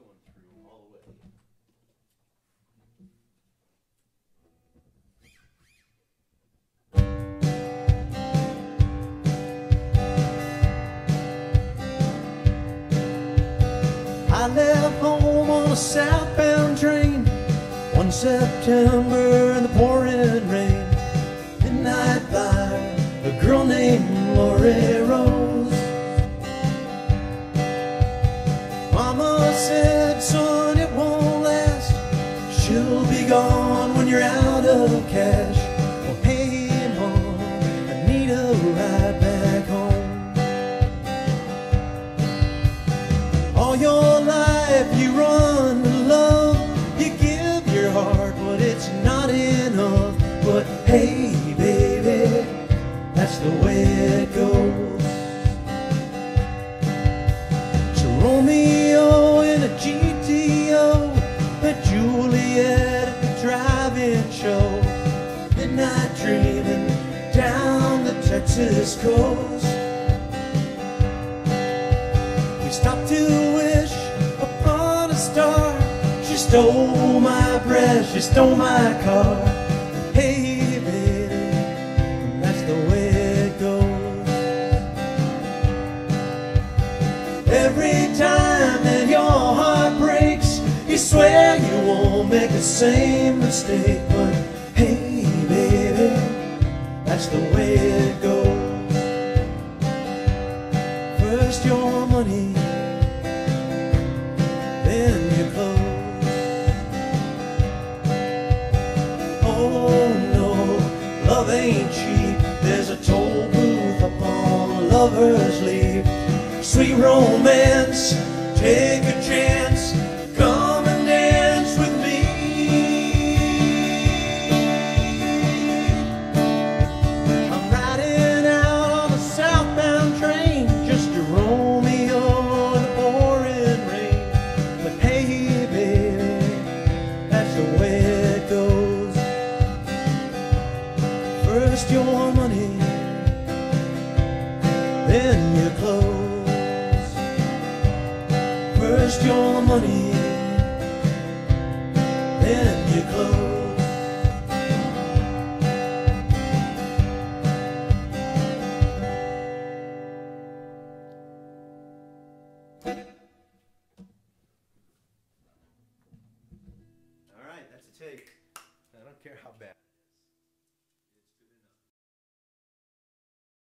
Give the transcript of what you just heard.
going through all the way. I left home on a southbound train one September in the pouring rain. Midnight by a girl named Loretta. Said, son, it won't last. She'll be gone when you're out of cash. Well, hey, mom, I need a ride back home. All your life dreaming down the Texas coast. We stopped to wish upon a star. She stole my breath, she stole my car. Hey, baby, that's the way it goes. Every time that your heart breaks, you swear you won't make the same mistake. First your money, then your clothes. Oh no, love ain't cheap. There's a toll booth upon a lover's leave. Sweet romance, take a chance. First your money, then your clothes. First your money, then your clothes. All right, that's a take. I don't care how bad.